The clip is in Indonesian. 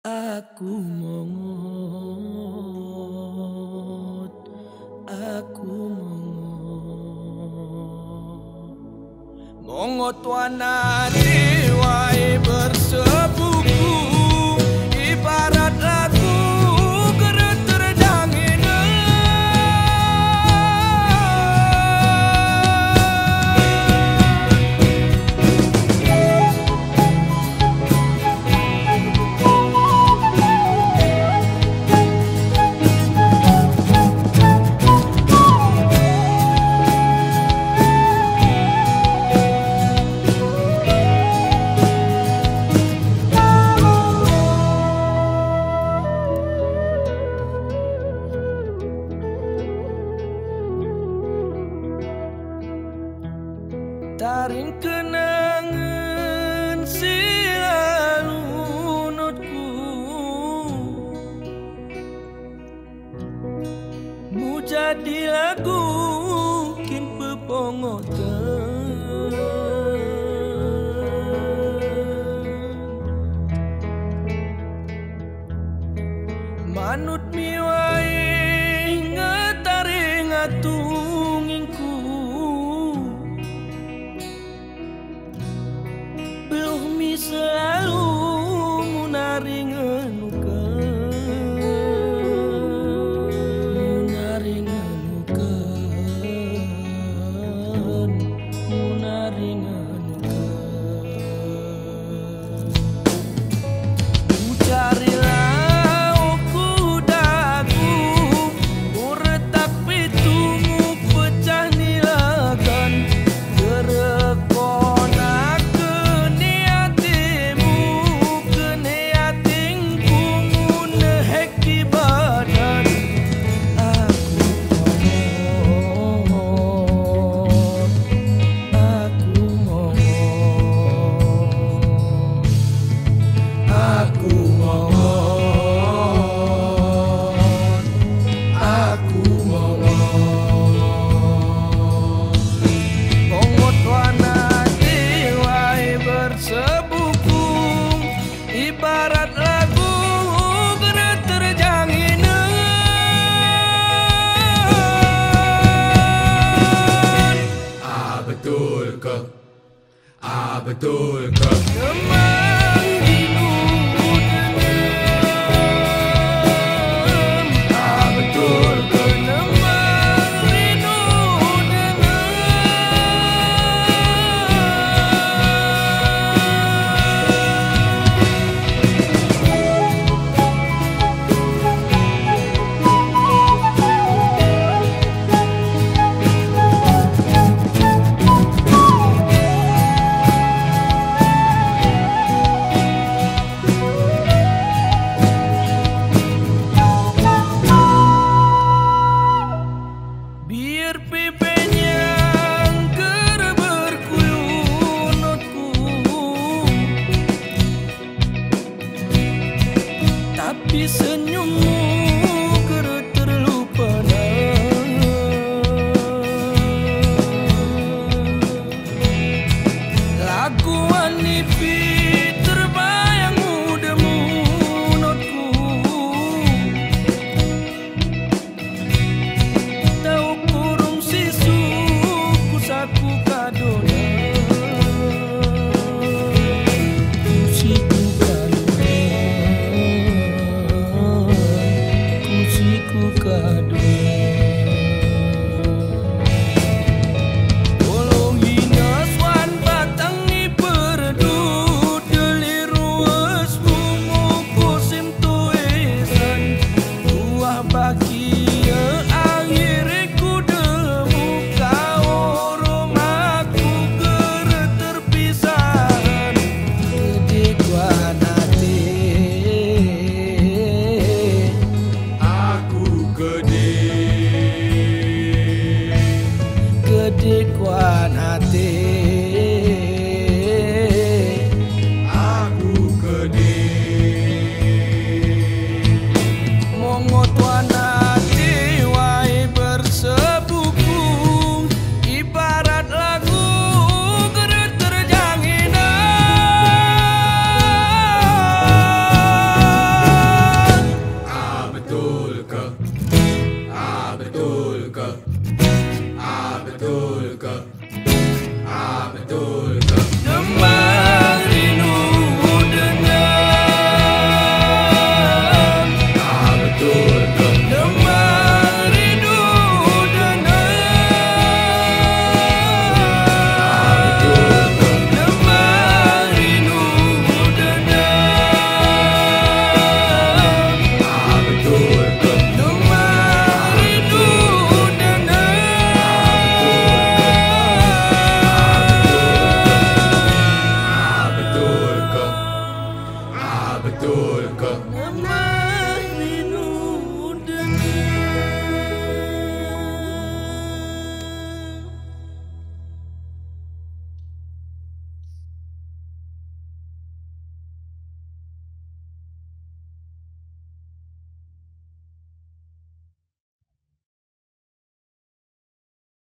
Aku mongot Aku mongot Mongot wana diwai bersebuku Taring kenangan selalu notku Mu jadi lagu kin pepongotan Manut miwai ngetaring atungingku bersebuku Ibarat lagu janginan Ah betul ke? Ah betul ke? بتركك